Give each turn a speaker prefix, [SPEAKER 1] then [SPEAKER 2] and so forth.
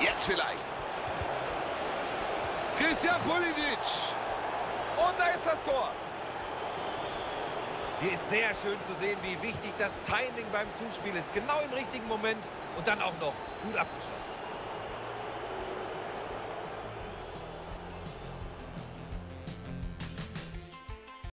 [SPEAKER 1] Jetzt vielleicht.
[SPEAKER 2] Christian Pulisic. Und da ist das Tor.
[SPEAKER 3] Hier ist sehr schön zu sehen, wie wichtig das Timing beim Zuspiel ist. Genau im richtigen Moment und dann auch noch gut abgeschlossen.